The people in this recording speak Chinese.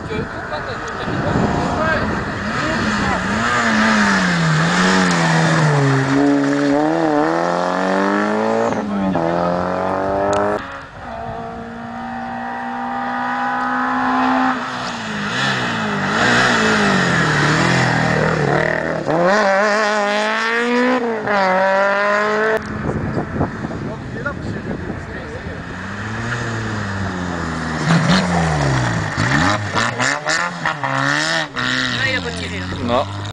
조금빨리해주시 면.